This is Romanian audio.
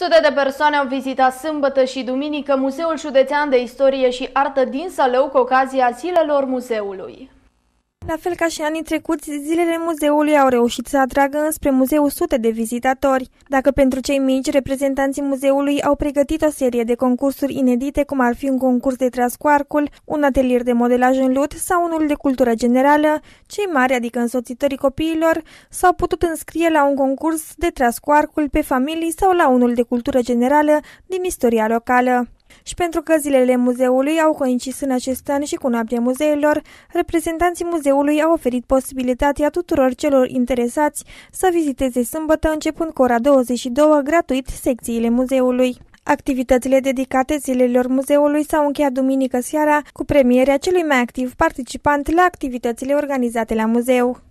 Sute de persoane au vizitat sâmbătă și duminică Muzeul Județean de Istorie și Artă din Salău cu ocazia zilelor muzeului. La fel ca și anii trecuți, zilele muzeului au reușit să atragă înspre muzeu sute de vizitatori. Dacă pentru cei mici, reprezentanții muzeului au pregătit o serie de concursuri inedite, cum ar fi un concurs de tras cu arcul, un atelier de modelaj în lut sau unul de cultură generală, cei mari, adică însoțitorii copiilor, s-au putut înscrie la un concurs de tras cu arcul pe familii sau la unul de cultură generală din istoria locală. Și pentru că zilele muzeului au coincis în acest an și cu noaptea muzeilor, reprezentanții muzeului au oferit posibilitatea tuturor celor interesați să viziteze sâmbătă începând cu ora 22 gratuit secțiile muzeului. Activitățile dedicate zilelor muzeului s-au încheiat duminică seara cu premierea celui mai activ participant la activitățile organizate la muzeu.